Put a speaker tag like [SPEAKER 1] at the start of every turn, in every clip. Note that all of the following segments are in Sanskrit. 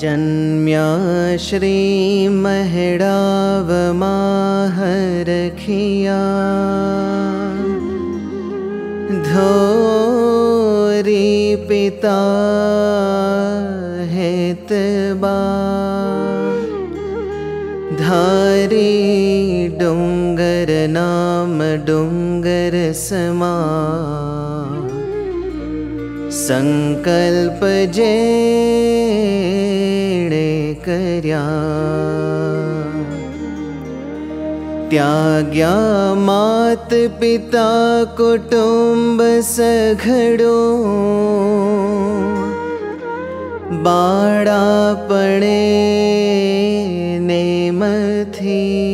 [SPEAKER 1] जन्म्या श्रीमहिडावमाहरखिया धोरी पिता हेतबा धारी डुङ्गर नाम डुङ्गर समा। संकल्प जेणे कर्या। त्याग्या मात पिता कुटुंब सघडो। बाळापणे नेमथी।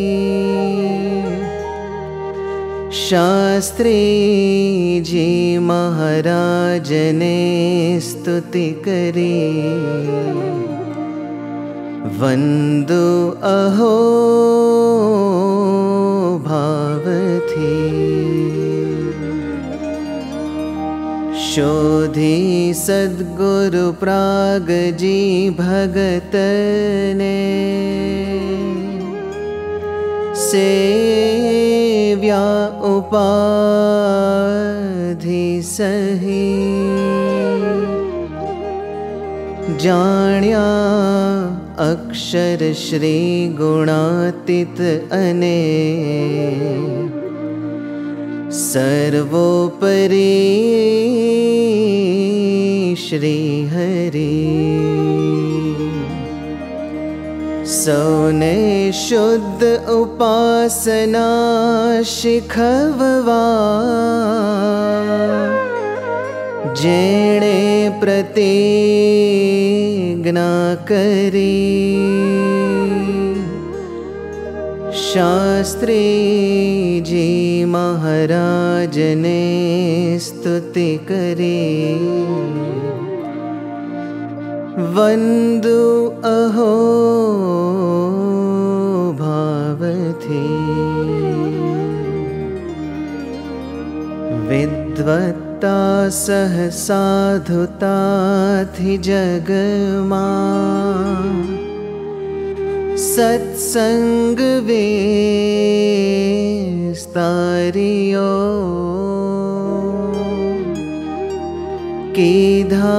[SPEAKER 1] शास्त्री जी महाराजने स्तुति करी वन्दु अहो भावथी शोधी सद्गुरु प्रागजी भगतने। सेव्या उपाधि सही जाण्या अक्षर श्री गुणातीत अने। सर्वोपरि श्रीहरि। सौने शुद्ध उपासना शिखववा जेणे प्रतिज्ञा करी शास्त्री जी महाराजने स्तुति करी। वन्दु अहो भावथी विद्वत्ता सह साधुताथि जगमा सत्सङ्ग विस्तारियो कीधा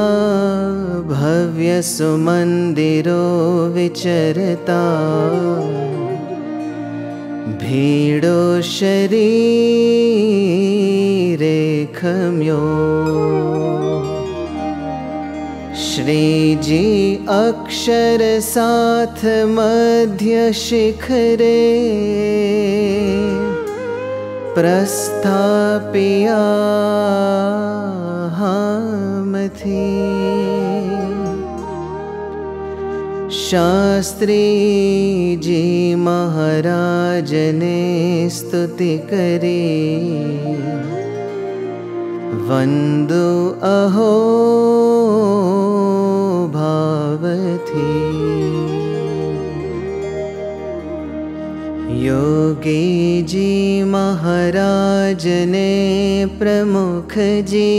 [SPEAKER 1] भव्य सुमन्दिरो विचरता भीडो शरीरे खम्यो श्रीजी अक्षर साथ मध्य शिखरे प्रस्थापिया शास्त्री जी महाराजने स्तुति करी। वन्दु अहो भावथी। योगी जी महाराजने प्रमुख जी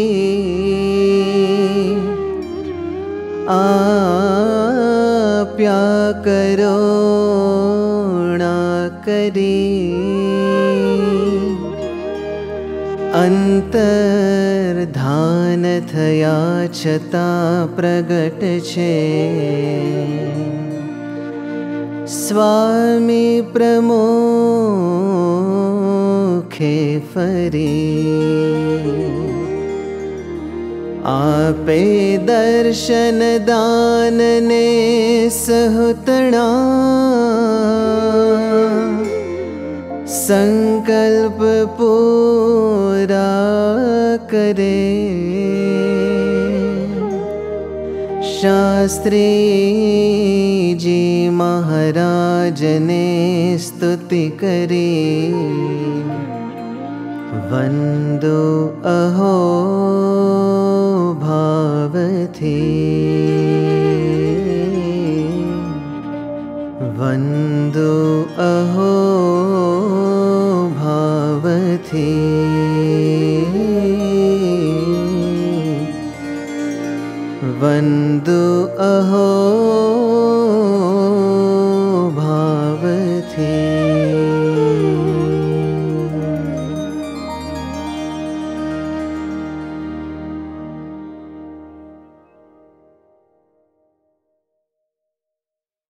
[SPEAKER 1] प्याकरो अन्तर्धानया प्रगच्छ स्वामी प्रमोखे फरी। आपे दर्शन दानने सहुतणा संकल्प पूरा करे। शास्त्री जी महाराज ने स्तुति करे। वन्दो अहो भावथि वन्दो अहो भावथि वन्दो अहो